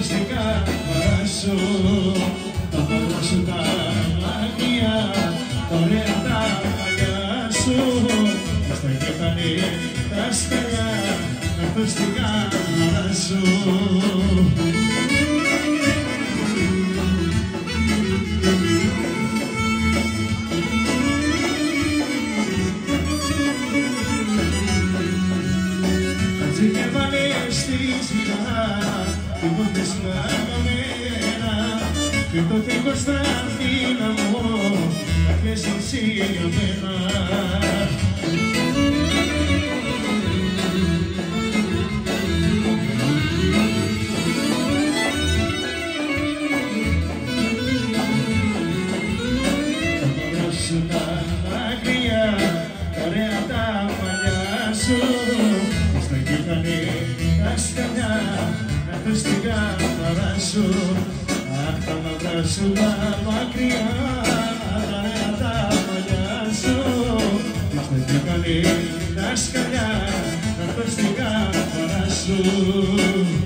ακουστικά παράσω τα πολλά σου τα μάτια τα ωραία τα παλιά σου. Τα σταγιά τα νύχτα στεγά ακουστικά παράσω για μένα Σου τα δάκρυα, ωραία τα σου Στα κύττανη τα σκαλιά, να θες την σου Αχ τα μαύρα σου τα μακριά, τα τα καλή δασκαλιά, καθώς την κάμαρα σου.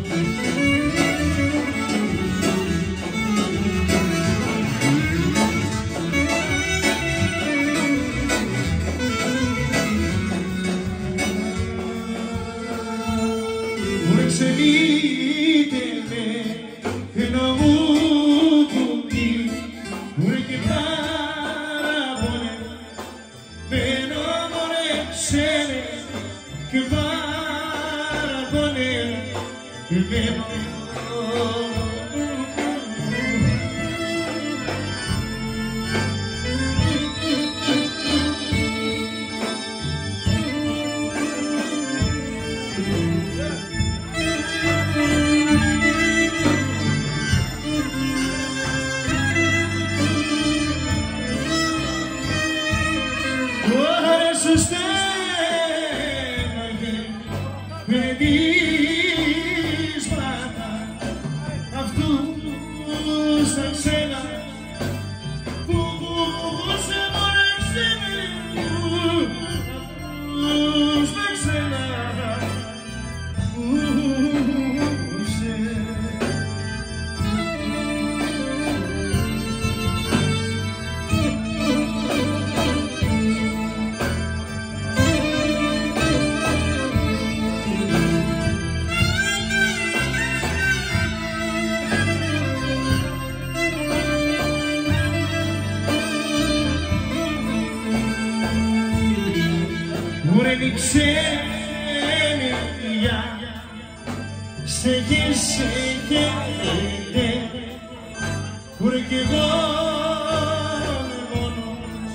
η ξένη σε στέγησε και είτε κουρκηγόν μόνος.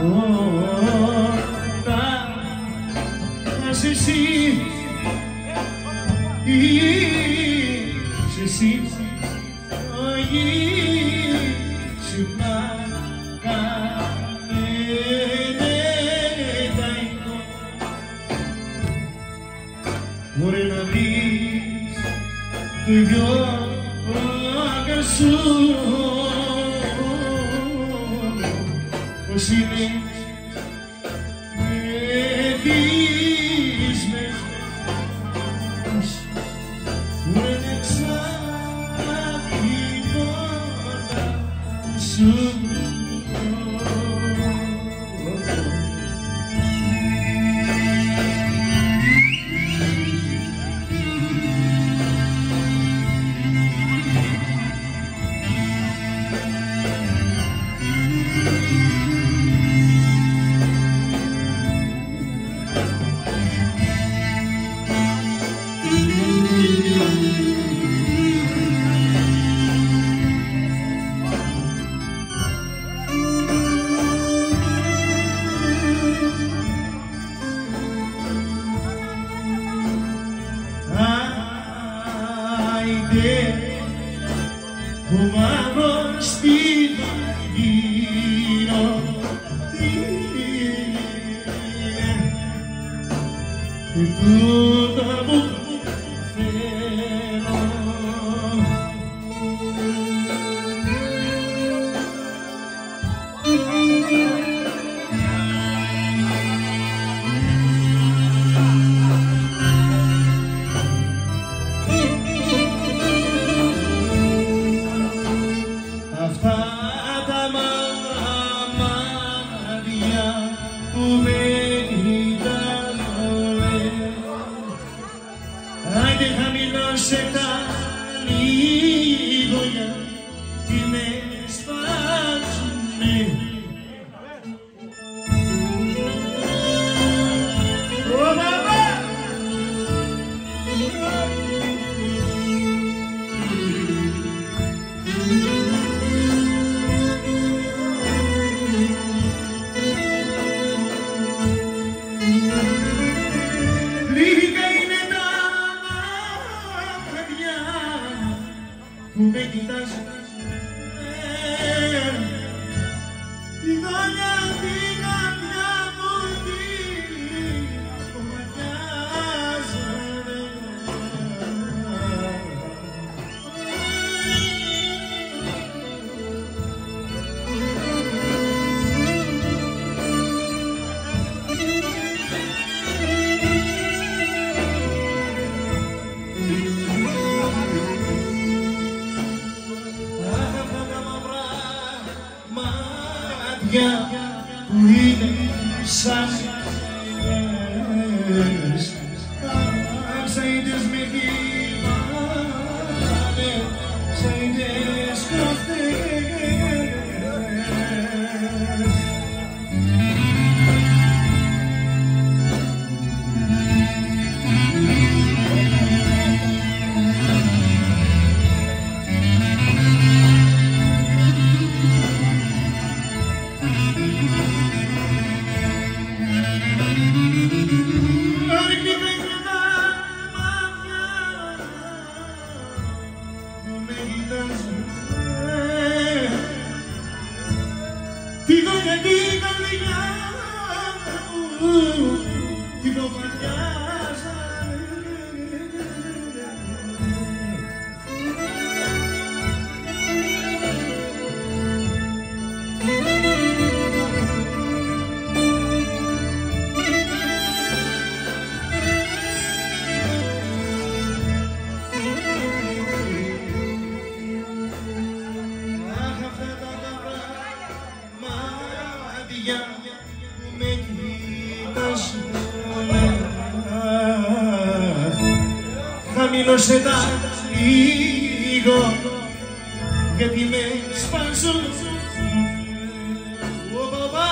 Όταν θες εσύ, είσαι εσύ, αγή, ξυπνά, Μπορεί να δεις το γιο σου. sim. shake Αχ, σαΐδες με Δώσε τα λίγο γιατί με σπάζουν. Ο παπά.